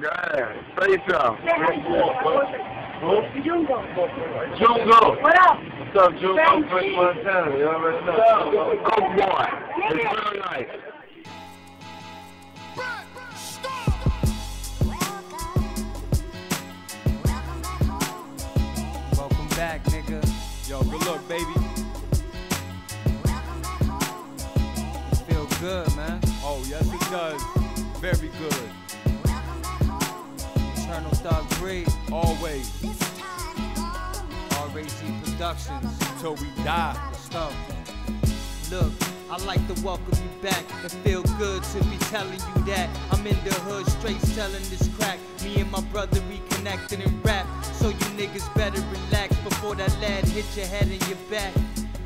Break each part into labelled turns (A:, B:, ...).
A: Go ahead. Say something.
B: Jungo.
A: Jungo.
B: What up?
A: What's up, Jungo? Fresh Montana. You already know. Go boy. It's real nice.
C: Welcome back, nigga.
D: Yo, good luck, baby.
C: Feel good, man.
D: Oh, yes, it does. Very good.
C: Eternal Thug Breed,
D: Always.
C: RAZ Productions.
D: Till we die.
C: Stuff. Look, I like to welcome you back. It feel good to be telling you that I'm in the hood, straight selling this crack. Me and my brother reconnecting and rap. So you niggas better relax before that lad hit your head and your back.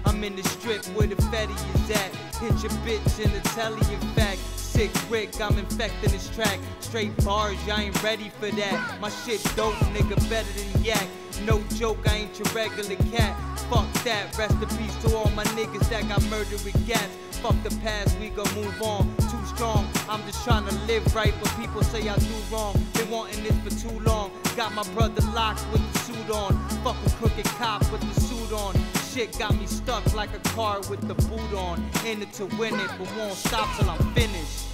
C: I'm in the strip where the fetty is at. Hit your bitch in the telly, in fact. Sik Rik, I'm infecting this track. Straight bars, y'all ain't ready for that. My shit dope, nigga, better than yak. No joke, I ain't your regular cat. Fuck that, rest in peace to all my niggas that got murdered with gas. Fuck the past, we gon' move on. Too strong, I'm just trying to live right, but people say I do wrong. They wanting this for too long. Got my brother locked with the suit on. Fuck a crooked cop with the suit on. Shit got me stuck like a car with the boot on. In it to win it, but won't stop till I'm finished.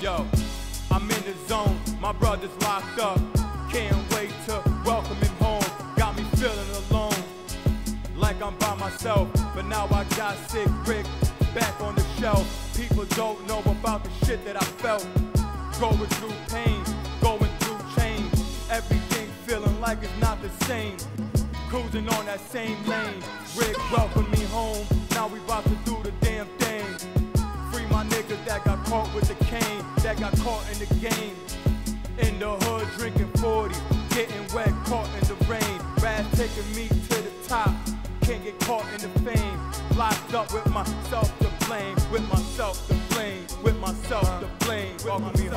D: Yo, I'm in the zone. My brother's locked up. Can't wait to welcome him home. Got me feeling alone, like I'm by myself. But now I got Sik Rik back on the shelf. People don't know about the shit that I felt. Going through pain, going through change. Everything feeling like it's not the same. Cruising on that same lane. Rik welcomed me home. Now we about to do the damn thing. Niggas that got caught with the cane, that got caught in the game. In the hood drinking 40, getting wet, caught in the rain. Rad taking me to the top, can't get caught in the fame. Locked up with myself to blame, with myself to blame, with myself to blame. Welcome me home.